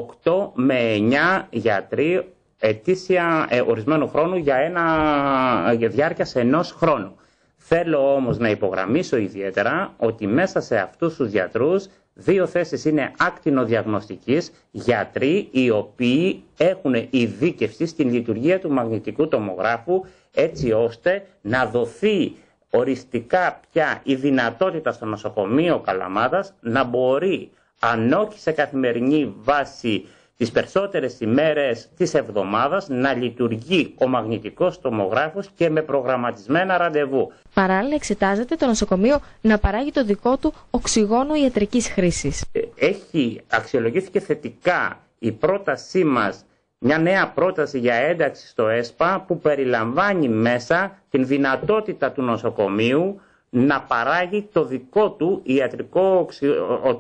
με 9 γιατροί ετήσια ε, ορισμένου χρόνου για, ένα, για διάρκεια σε ενός χρόνου. Θέλω όμως να υπογραμμίσω ιδιαίτερα ότι μέσα σε αυτούς τους γιατρούς δύο θέσεις είναι ακτινοδιαγνωστικής γιατροί οι οποίοι έχουν ειδίκευση στην λειτουργία του μαγνητικού τομογράφου έτσι ώστε να δοθεί οριστικά πια η δυνατότητα στο νοσοκομείο Καλαμάδας να μπορεί αν όχι σε καθημερινή βάση τις περισσότερες ημέρες της εβδομάδας να λειτουργεί ο μαγνητικός τομογράφος και με προγραμματισμένα ραντεβού. Παράλληλα εξετάζεται το νοσοκομείο να παράγει το δικό του οξυγόνο ιατρικής χρήσης. Ε, έχει αξιολογήθηκε θετικά η πρότασή μας μια νέα πρόταση για ένταξη στο ΕΣΠΑ που περιλαμβάνει μέσα την δυνατότητα του νοσοκομείου να παράγει το δικό του ιατρικό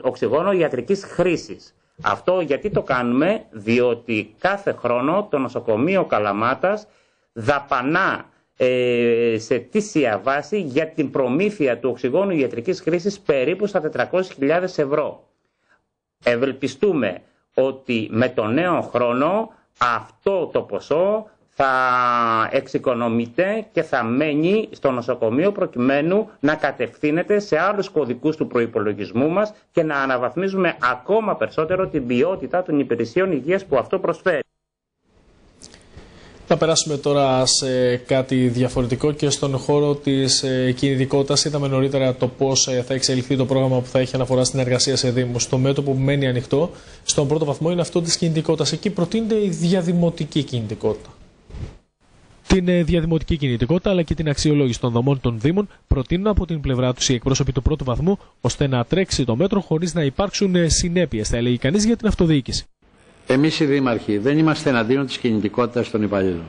οξυγόνο ιατρικής χρήσης. Αυτό γιατί το κάνουμε, διότι κάθε χρόνο το νοσοκομείο Καλαμάτας δαπανά ε, σε τήσια βάση για την προμήθεια του οξυγόνου ιατρικής χρήσης περίπου στα 400.000 ευρώ. Ευελπιστούμε ότι με το νέο χρόνο αυτό το ποσό θα εξοικονομείται και θα μένει στο νοσοκομείο προκειμένου να κατευθύνεται σε άλλους κωδικούς του προϋπολογισμού μας και να αναβαθμίζουμε ακόμα περισσότερο την ποιότητα των υπηρεσιών υγείας που αυτό προσφέρει. Θα περάσουμε τώρα σε κάτι διαφορετικό και στον χώρο της ε, κινητικότητας. Είδαμε νωρίτερα το πώς ε, θα εξελιχθεί το πρόγραμμα που θα έχει αναφορά στην εργασία σε Δήμους. Το μέτωπο που μένει ανοιχτό στον πρώτο βαθμό είναι αυτό της κινητικότητας. Εκεί προτείνεται η διαδημοτική κινητικότητα. Την ε, διαδημοτική κινητικότητα αλλά και την αξιολόγηση των δομών των Δήμων προτείνουν από την πλευρά τους οι εκπρόσωποι του πρώτου βαθμού ώστε να τρέξει το μέτρο χωρίς να υπάρξουν ε, συνέπειες, θα έλεγε κανείς, για την αυτοδιοίκηση. Εμείς οι Δήμαρχοι δεν είμαστε εναντίον της κινητικότητας των υπαλλήλων.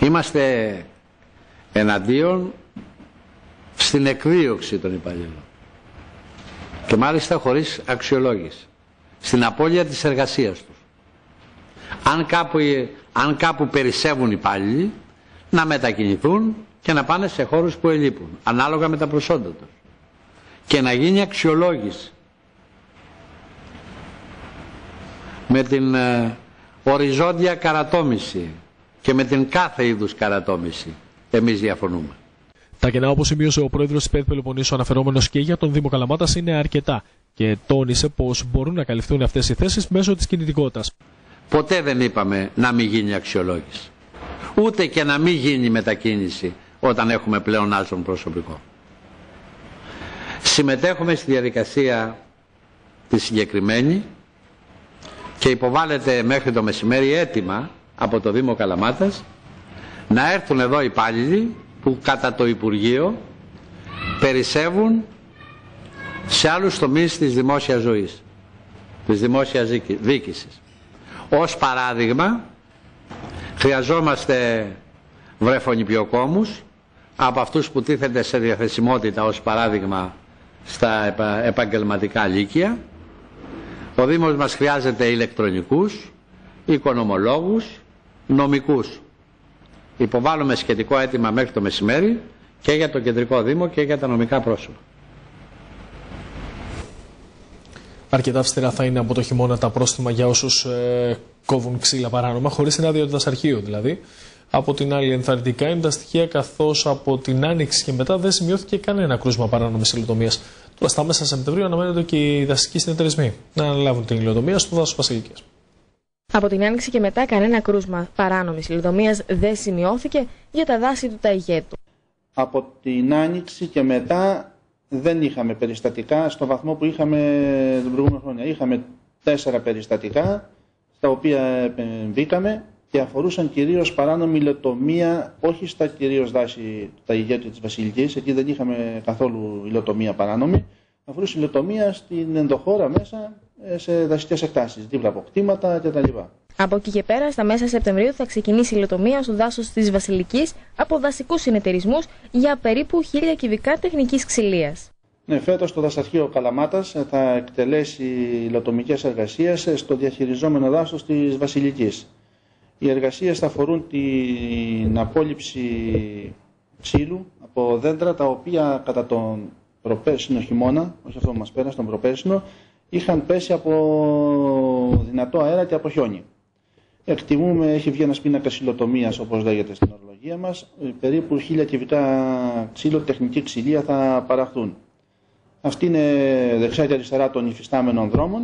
Είμαστε εναντίον στην εκδίωξη των υπαλλήλων. Και μάλιστα χωρίς αξιολόγηση. Στην απώλεια της εργασίας τους. Αν κάπου αν κάπου περισσεύουν υπάλληλοι, να μετακινηθούν και να πάνε σε χώρους που ελείπουν, ανάλογα με τα προσόντα τους. Και να γίνει αξιολόγηση με την ε, οριζόντια καρατόμηση και με την κάθε είδους καρατόμηση. Εμείς διαφωνούμε. Τα κενά, όπως σημείωσε ο πρόεδρος της ΠΕΔ Πελοποννήσου, αναφερόμενος και για τον Δήμο Καλαμάτας, είναι αρκετά και τόνισε πως μπορούν να καλυφθούν αυτές οι θέσεις μέσω της κινητικότητας. Ποτέ δεν είπαμε να μην γίνει αξιολόγηση. Ούτε και να μην γίνει μετακίνηση όταν έχουμε πλέον άλσον προσωπικό. Συμμετέχουμε στη διαδικασία τη συγκεκριμένη και υποβάλλεται μέχρι το μεσημέρι έτοιμα από το Δήμο Καλαμάτας να έρθουν εδώ οι υπάλληλοι που κατά το Υπουργείο περισσεύουν σε άλλους τομείς της δημόσιας ζωής, της δημόσιας διοίκησης. Ως παράδειγμα, χρειαζόμαστε βρεφονιπιοκόμους από αυτούς που τίθενται σε διαθεσιμότητα ως παράδειγμα στα επαγγελματικά λύκεια. Ο Δήμος μας χρειάζεται ηλεκτρονικούς, οικονομολόγους, νομικούς. Υποβάλλουμε σχετικό αίτημα μέχρι το μεσημέρι και για το Κεντρικό Δήμο και για τα νομικά πρόσωπα. Αρκετά αυστηρά θα είναι από το χειμώνα τα πρόστιμα για όσους ε, κόβουν ξύλα παράνομα, χωρίς την άδεια του δασαρχείου δηλαδή. Από την άλλη, ενθαρρυντικά είναι τα στοιχεία καθώς από την άνοιξη και μετά δεν σημειώθηκε κανένα κρούσμα παράνομης υλοτομίας. Τώρα, στα μέσα Σεπτεμβρίου αναμένονται και οι δασικοί συνεταιρισμοί να αναλάβουν την υλοτομία στο δάσος Βασιλικής. Από την άνοιξη και μετά, κανένα κρούσμα παράνομης υλοτομίας δεν σημειώθηκε για τα δάση του Ταϊγέτου. Από την άνοιξη και μετά δεν είχαμε περιστατικά στο βαθμό που είχαμε την προηγούμενη χρόνια. Είχαμε τέσσερα περιστατικά στα οποία μπήκαμε και αφορούσαν κυρίως παράνομη υλοτομία, όχι στα κυρίως δάση τα ηγέτια της Βασιλικής, εκεί δεν είχαμε καθόλου υλοτομία παράνομη. Αφορούσε υλοτομία στην ενδοχώρα μέσα ε, σε δασικές εκτάσεις, δίπλα από κτήματα κτλ. Από εκεί και πέρα, στα μέσα Σεπτεμβρίου θα ξεκινήσει η υλοτομία στο δάσος της Βασιλικής από δασικούς συνεταιρισμούς για περίπου χίλια κυβικά τεχνικής ξυλίας. Ναι, φέτος το δασαρχείο Καλαμάτας θα εκτελέσει υλοτομικές εργασίες στο διαχειριζόμενο δάσος της Βασιλικής. Οι εργασίες θα αφορούν την απόλυψη ξύλου από δέντρα τα οποία κατά τον προπέρσινο χειμώνα, όχι αυτό που μας πέρασε, τον προπέρσινο, είχαν πέσει από δυνατό αέρα και από χιόνι. Εκτιμούμε, έχει βγει ένας πίνακας υλοτομία, όπως λέγεται στην ορολογία μας, περίπου χίλια κυβικά ξύλο, τεχνική ξυλία θα παραχθούν. Αυτή είναι δεξιά και αριστερά των υφιστάμενων δρόμων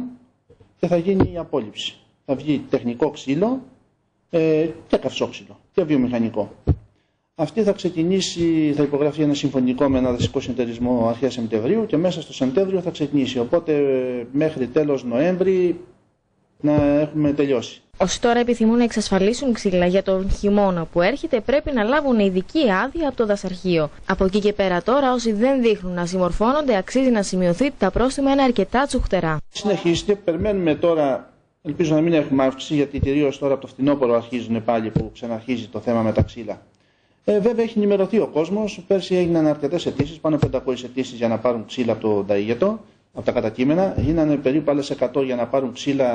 και θα γίνει η απόλυψη. Θα βγει τεχνικό ξύλο ε, και καυσόξυλο και βιομηχανικό. Αυτή θα ξεκινήσει, θα υπογραφεί ένα συμφωνικό με ένα δασικό συνεταιρισμό αρχαίας Σεπτεμβρίου και μέσα στο Σεπτέμβριο θα ξεκινήσει. Οπότε μέχρι τέλος Νοέμβρη να έχουμε τελειώσει. Όσοι τώρα επιθυμούν να εξασφαλίσουν ξύλα για τον χειμώνα που έρχεται, πρέπει να λάβουν ειδική άδεια από το δασαρχείο. Από εκεί και πέρα τώρα, όσοι δεν δείχνουν να συμμορφώνονται, αξίζει να σημειωθεί ότι τα πρόστιμα είναι αρκετά τσουχτερά. Συνεχίστε, περιμένουμε τώρα. Ελπίζω να μην έχουμε αύξηση, γιατί κυρίως τώρα από το φθινόπωρο αρχίζουν πάλι που ξαναρχίζει το θέμα με τα ξύλα. Ε, βέβαια έχει ενημερωθεί ο κόσμος. Πέρσι έγιναν αρκετές αιτήσεις, πάνω από 500 αιτήσεις για να πάρουν ξύλα από το Νταίγετο, από τα κατακείμενα. Γίνανε περίπου άλλες 100 για να πάρουν ξύλα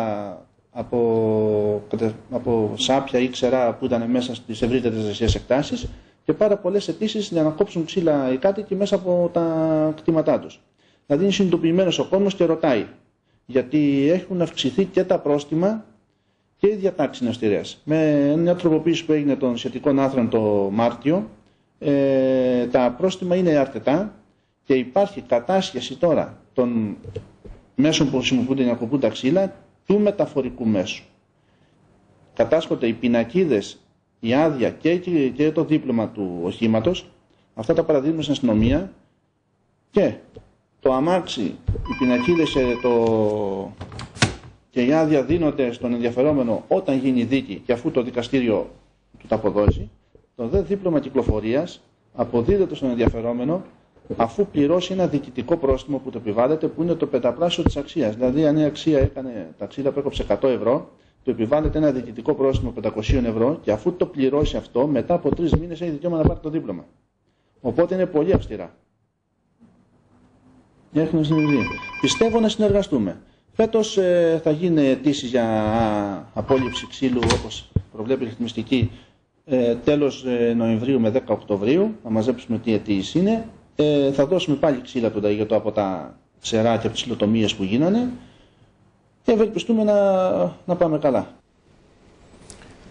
από, από σάπια ή ξερά που ήταν μέσα στις ευρύτερες δασικέ εκτάσεις και πάρα πολλές αιτήσεις για να κόψουν ξύλα οι κάτοικοι μέσα από τα κτήματά τους. Δηλαδή είναι συνειδητοποιημένος ο κόσμος και ρωτάει, γιατί έχουν αυξηθεί και τα πρόστιμα και οι διατάξεις είναι αυστηρέ. Με μια τροποποίηση που έγινε των σχετικών άρθρων το Μάρτιο, ε, τα πρόστιμα είναι αρκετά και υπάρχει κατάσχεση τώρα των μέσων που χρησιμοποιούνται για να κοπούν τα ξύλα του μεταφορικού μέσου. Κατάσχονται οι πινακίδες, η άδεια και, και το δίπλωμα του οχήματος, αυτά τα παραδείγματα στην αστυνομία. Και το αμάξι, οι πινακίδες και, το... και η άδεια δίνονται στον ενδιαφερόμενο όταν γίνει δίκη και αφού το δικαστήριο του τα αποδώσει, το δε δίπλωμα κυκλοφορίας αποδίδεται στον ενδιαφερόμενο αφού πληρώσει ένα διοικητικό πρόστιμο που το επιβάλλεται που είναι το πενταπλάσιο της αξίας. Δηλαδή, αν η αξία έκανε τα ξύλα που έκοψε 100 ευρώ, του επιβάλλεται ένα διοικητικό πρόστιμο 500 ευρώ και αφού το πληρώσει αυτό, μετά από τρεις μήνες έχει δικαίωμα να πάρει το δίπλωμα. Οπότε είναι πολύ αυστηρά. Έχουμε Πιστεύω να συνεργαστούμε. Φέτος ε, θα γίνει αιτήσεις για απόλυψη ξύλου όπως προβλέπει η ρυθμιστική ε, τέλος ε, Νοεμβρίου με 10 Οκτωβρίου, θα μαζέψουμε τι αιτήσεις είναι. Ε, θα δώσουμε πάλι ξύλα του Νταγετό από τα ξερά και από τις λοτομίες που γίνανε και ευελπιστούμε να, να πάμε καλά.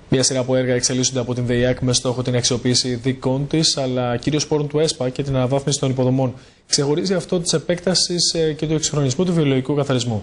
Μια σειρά από έργα εξελίσσονται από την ΔΕΙΑΚ με στόχο την αξιοποίηση δικών της, αλλά κυρίως πόρων του ΕΣΠΑ και την αναβάθμιση των υποδομών. Ξεχωρίζει αυτό της επέκτασης ε, και του εξυγχρονισμού του βιολογικού καθαρισμού.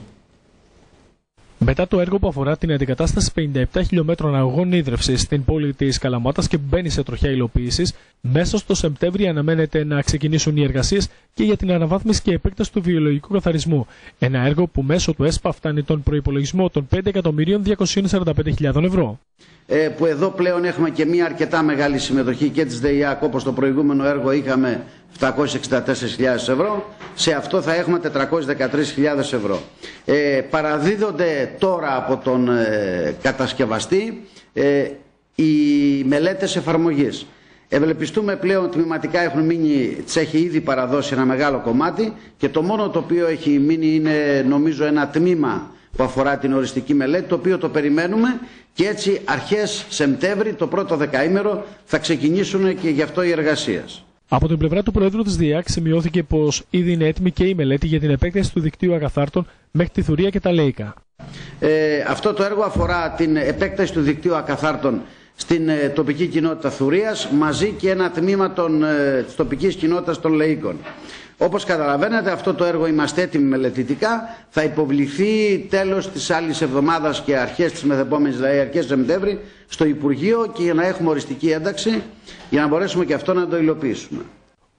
Μετά το έργο που αφορά την αντικατάσταση 57 χιλιόμετρων αγών ίδρυυσης στην πόλη της Καλαμάτας και μπαίνει σε τροχιά υλοποίησης, μέσα στο Σεπτέμβριο αναμένεται να ξεκινήσουν οι εργασίες και για την αναβάθμιση και επέκταση του βιολογικού καθαρισμού. Ένα έργο που μέσω του ΕΣΠΑ φτάνει τον προπολογισμό των 5.245.000 ευρώ. Ε, που εδώ πλέον έχουμε και μια αρκετά μεγάλη συμμετοχή και της ΔΕΙΑΚ όπως το προηγούμενο έργο είχαμε 764.000 ευρώ σε αυτό θα έχουμε 413.000 ευρώ ε, παραδίδονται τώρα από τον ε, κατασκευαστή ε, οι μελέτες εφαρμογής Ευελπιστούμε πλέον τμηματικά έχουν μείνει, τις έχει ήδη παραδώσει ένα μεγάλο κομμάτι και το μόνο το οποίο έχει μείνει είναι νομίζω ένα τμήμα που αφορά την οριστική μελέτη, το οποίο το περιμένουμε και έτσι αρχές Σεπτέμβρη, το πρώτο δεκαήμερο, θα ξεκινήσουν και γι' αυτό οι εργασίες. Από την πλευρά του Προέδρου της ΔΙΑΚ σημειώθηκε πως ήδη είναι έτοιμη και η μελέτη για την επέκταση του δικτύου αγαθάρτων μέχρι τη Θουρία και τα Λέικα. Ε, αυτό το έργο αφορά την επέκταση του δικτύου ακαθάρτων στην ε, τοπική κοινότητα Θουρίας μαζί και ένα τμήμα των, ε, της τοπικής κοινότητας των Λεϊκών. Όπως καταλαβαίνετε αυτό το έργο είμαστε έτοιμοι μελετητικά. Θα υποβληθεί τέλος της άλλης εβδομάδας και αρχές της μεθεπόμενης, δηλαδή αρχές Σεπτέμβρη, στο Υπουργείο και για να έχουμε οριστική ένταξη για να μπορέσουμε και αυτό να το υλοποιήσουμε.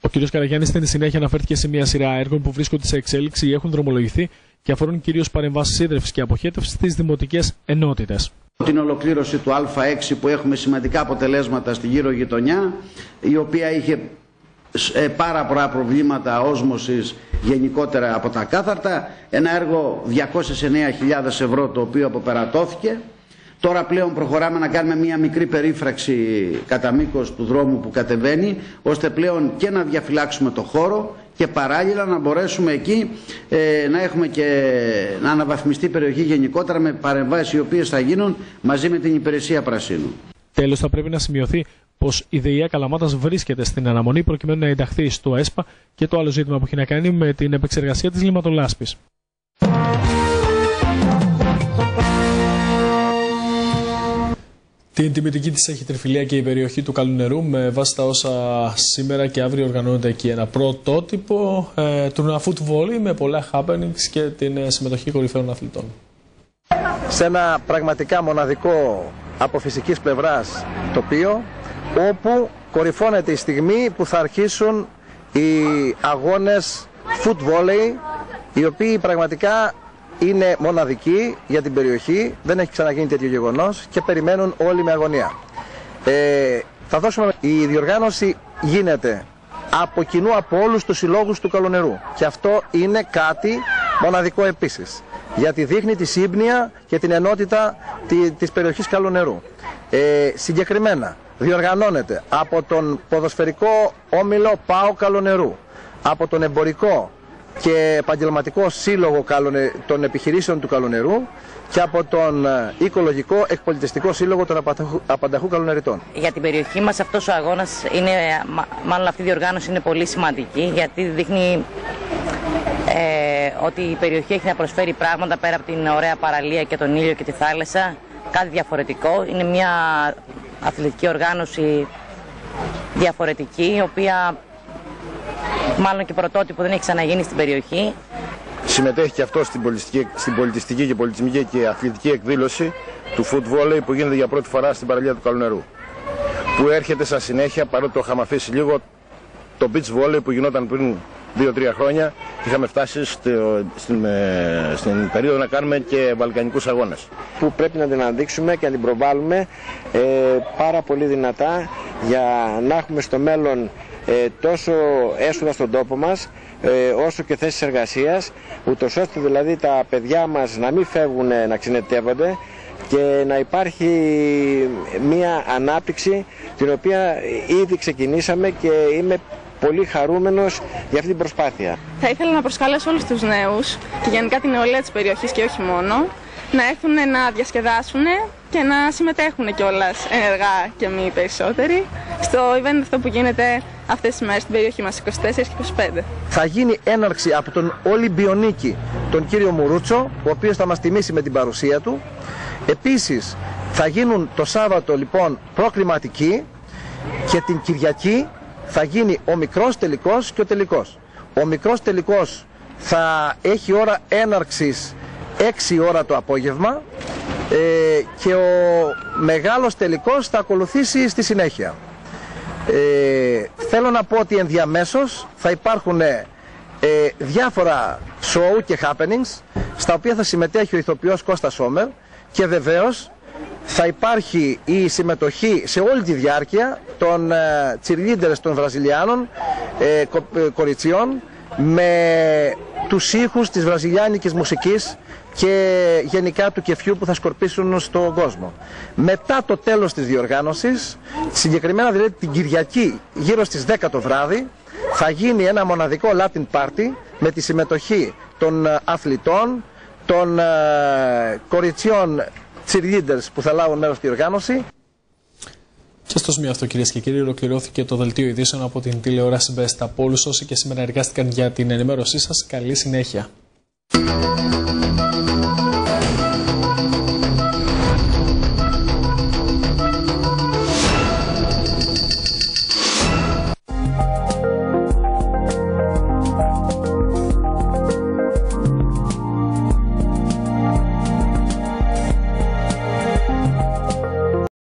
Ο κ. Καραγιάννης στην συνέχεια αναφέρθηκε σε μια σειρά έργων που βρίσκονται σε εξέλιξη ή έχουν δρομολογηθεί και αφορούν κυρίως παρεμβάσεις ίδρυυσης και αποχέτευσης στις δημοτικές ενότητες. Την ολοκλήρωση του Α6 που έχουμε σημαντικά αποτελέσματα στη γύρω γειτονιά, η οποία είχε ε, πάρα πολλά προβλήματα όσμωσης γενικότερα από τα κάθαρτα. Ένα έργο 209.000 ευρώ το οποίο αποπερατώθηκε. Τώρα πλέον προχωράμε να κάνουμε μια μικρή περίφραξη κατά μήκος του δρόμου που κατεβαίνει, ώστε πλέον και να διαφυλάξουμε το χώρο και παράλληλα να μπορέσουμε εκεί ε, να έχουμε και να αναβαθμιστεί η περιοχή γενικότερα με παρεμβάσεις οι οποίες θα γίνουν μαζί με την υπηρεσία πρασίνου. Τέλος θα πρέπει να σημειωθεί πως η ΔΕΙΑ Καλαμάτας βρίσκεται στην αναμονή προκειμένου να ενταχθεί στο ΕΣΠΑ και το άλλο ζήτημα που έχει να κάνει με την επεξεργασία της λιματολάσπης. Την τιμητική της έχει τριφυλία και η περιοχή του Καλού Νερού με βάση τα όσα σήμερα και αύριο οργανώνεται εκεί. Ένα πρωτότυπο ε, τουρνουά football με πολλά happenings και την ε, συμμετοχή κορυφαίων αθλητών. Σε ένα πραγματικά μοναδικό από φυσικής πλευράς τοπίο όπου κορυφώνεται η στιγμή που θα αρχίσουν οι αγώνες foot volley οι οποίοι πραγματικά είναι μοναδικοί για την περιοχή, δεν έχει ξαναγίνει τέτοιο γεγονός και περιμένουν όλοι με αγωνία. Ε, θα δώσουμε, η διοργάνωση γίνεται από κοινού από όλους τους συλλόγους του Καλονερού και αυτό είναι κάτι μοναδικό επίσης γιατί δείχνει τη σύμπνοια και την ενότητα της περιοχής Καλονερού. Ε, συγκεκριμένα διοργανώνεται από τον ποδοσφαιρικό όμιλο Πάο Καλονερού, από τον εμπορικό και επαγγελματικό σύλλογο των επιχειρήσεων του Καλονερού και από τον ε, οικολογικό εκπολιτιστικό σύλλογο των Απανταχού Καλονεριτών. Για την περιοχή μας αυτός ο αγώνας, είναι, μάλλον αυτή η διοργάνωση είναι πολύ σημαντική γιατί δείχνει ε, ότι η περιοχή έχει να προσφέρει πράγματα πέρα από την ωραία παραλία και τον ήλιο και τη θάλασσα, κάτι διαφορετικό. Είναι μια αθλητική οργάνωση διαφορετική, η οποία μάλλον και πρωτότυπο δεν έχει ξαναγίνει στην περιοχή. Συμμετέχει και αυτό στην πολιτιστική, στην πολιτιστική και πολιτισμική και αθλητική εκδήλωση του foot που γίνεται για πρώτη φορά στην παραλία του Καλουνερού. Που έρχεται σαν συνέχεια, παρότι το είχαμε αφήσει λίγο, το beach volley που γινόταν πριν 2-3 χρόνια. Είχαμε φτάσει στην, ε, στην περίοδο να κάνουμε και βαλκανικούς αγώνες. Που πρέπει να την αναδείξουμε και να την προβάλλουμε ε, πάρα πολύ δυνατά για να έχουμε στο μέλλον ε, τόσο έσοδα στον τόπο μας ε, όσο και θέσεις εργασίας ούτως ώστε δηλαδή τα παιδιά μας να μην φεύγουν να ξενετεύονται και να υπάρχει μια ανάπτυξη την οποία ήδη ξεκινήσαμε και είμαι πολύ χαρούμενος για αυτή την προσπάθεια. Θα ήθελα να προσκαλέσω όλους τους νέους και γενικά την νεολαία της περιοχής και όχι μόνο να έρθουν να διασκεδάσουν και να συμμετέχουν κιόλας ενεργά και μη περισσότεροι στο event αυτό που γίνεται αυτές τις μέρες στην περιοχή μας 24 και 25. Θα γίνει έναρξη από τον Ολυμπιονίκη, τον κύριο Μουρούτσο, ο οποίος θα μας τιμήσει με την παρουσία του. Επίσης θα γίνουν το Σάββατο λοιπόν προκληματικοί και την Κυριακή θα γίνει ο μικρός τελικός και ο τελικός. Ο μικρός τελικός θα έχει ώρα έναρξης 6 ώρα το απόγευμα ε, και ο μεγάλος τελικός θα ακολουθήσει στη συνέχεια. Ε, θέλω να πω ότι ενδιαμέσως θα υπάρχουν ε, διάφορα show και happenings στα οποία θα συμμετέχει ο ηθοποιός Κώστας Σόμερ και βεβαίως θα υπάρχει η συμμετοχή σε όλη τη διάρκεια των ε, cheerleaders των Βραζιλιάνων ε, κο, ε, κοριτσιών με τους ήχους της βραζιλιάνικης μουσικής και γενικά του κεφιού που θα σκορπίσουν στον κόσμο. Μετά το τέλος της διοργάνωσης, συγκεκριμένα δηλαδή την Κυριακή γύρω στις 10 το βράδυ, θα γίνει ένα μοναδικό Latin Party με τη συμμετοχή των ε, αθλητών, των ε, κοριτσιών cheerleaders που θα λάβουν μέρος στη διοργάνωση. Και στο σημείο αυτό, κυρίες και κύριοι, ολοκληρώθηκε το δελτίο ειδήσεων από την τηλεόραση Best. Από όλους όσοι και σήμερα εργάστηκαν για την ενημέρωσή σας, καλή συνέχεια.